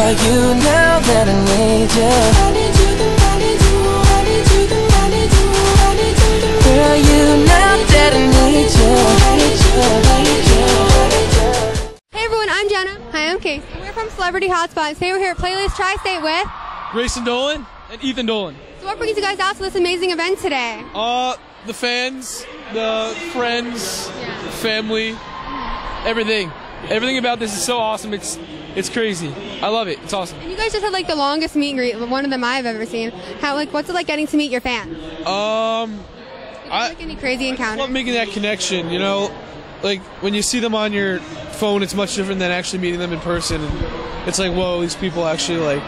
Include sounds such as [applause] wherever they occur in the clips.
about you now that I need you? Where are you now that I need you? Hey everyone, I'm Jenna. Hi, I'm Casey. We're from Celebrity Hotspots. Today we're here at Playlist Tri-State with. Grayson Dolan and Ethan Dolan. So what brings you guys out to this amazing event today? Uh, the fans, the friends, family, everything. Everything about this is so awesome. It's it's crazy. I love it. It's awesome. And you guys just had like the longest meet and greet, one of them I've ever seen. How like what's it like getting to meet your fans? Um, I Like any crazy love encounters? making that connection. You know, like when you see them on your phone, it's much different than actually meeting them in person. And it's like, whoa, these people actually like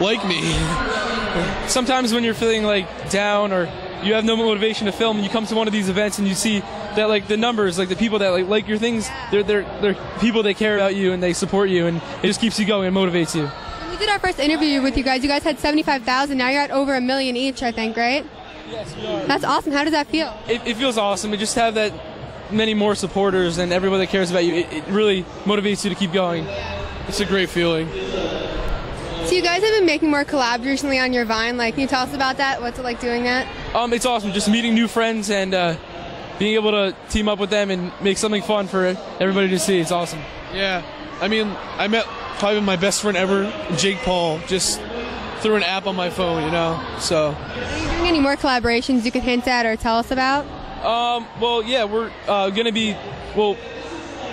like me. [laughs] Sometimes when you're feeling like down or you have no motivation to film, and you come to one of these events and you see that like the numbers, like the people that like like your things, they're they're they're people that care about you and they support you, and it just keeps you going and motivates you. When we did our first interview with you guys, you guys had 75,000. Now you're at over a million each, I think, right? Yes, we are. That's awesome. How does that feel? It, it feels awesome to just have that many more supporters and everybody that cares about you. It, it really motivates you to keep going. It's a great feeling. So you guys have been making more collabs recently on your Vine. Like, can you tell us about that? What's it like doing that? Um, it's awesome just meeting new friends and uh, being able to team up with them and make something fun for everybody to see. It's awesome. Yeah, I mean, I met probably my best friend ever, Jake Paul, just through an app on my phone, you know. So, Are you doing any more collaborations you could hint at or tell us about? um, well, yeah, we're uh, gonna be, well,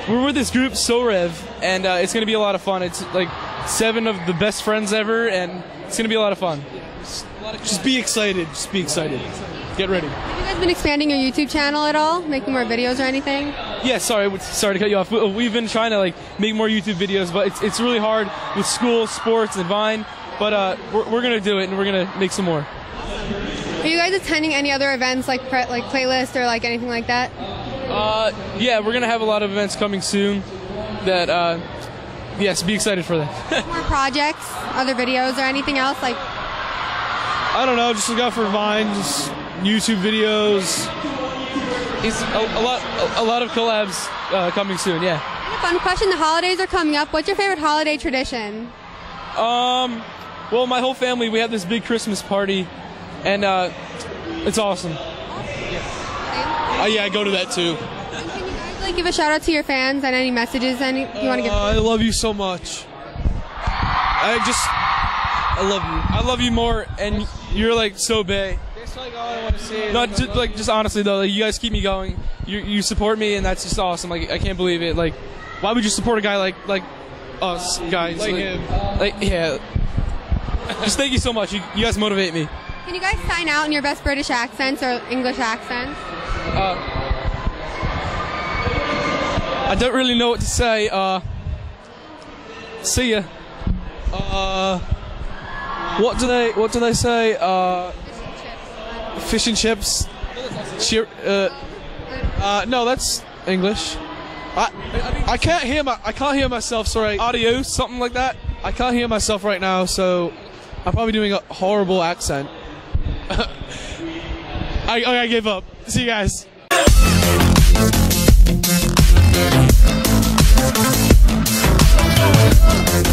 we're with this group Sorev, and uh, it's gonna be a lot of fun. It's like seven of the best friends ever, and it's gonna be a lot of fun. Just be excited. Just be excited. Get ready. Have you guys been expanding your YouTube channel at all? Making more videos or anything? Yeah, sorry, sorry to cut you off. We- We've been trying to like make more YouTube videos, but it's, it's really hard with school, sports, and Vine. But uh, we're, we're gonna do it, and we're gonna make some more. Are you guys attending any other events like pre- like playlist or like anything like that? Uh, yeah, we're gonna have a lot of events coming soon. That uh, [laughs] yes, be excited for that. [laughs] More projects, other videos, or anything else? Like, I don't know, just look out for Vine, just YouTube videos. It's a, a lot, a, a lot of collabs uh, coming soon. Yeah. and a fun question: The holidays are coming up. What's your favorite holiday tradition? Um, well, my whole family, we have this big Christmas party, and uh, it's awesome. Uh, yeah, I go to that too. And can you guys like give a shout out to your fans and any messages any you want to give? Uh, I love you so much. I just, I love you. I love you more, and you're like so big. That's like all I want to say. No, just, like just honestly though, like, you guys keep me going. You you support me, and that's just awesome. Like I can't believe it. Like, why would you support a guy like like us guys? Like him. Like yeah. just thank you so much. You, you guys motivate me. Can you guys sign out in your best British accents or English accents? I don't really know what to say. Uh, see ya. Uh, what do they What do they say? Uh, fish and chips. Cheer. Uh, uh, no, that's English. I I can't hear my I can't hear myself. Sorry. Audio, something like that. I can't hear myself right now, so I'm probably doing a horrible accent. [laughs] I I give up. See you guys. Oh, oh, oh, oh,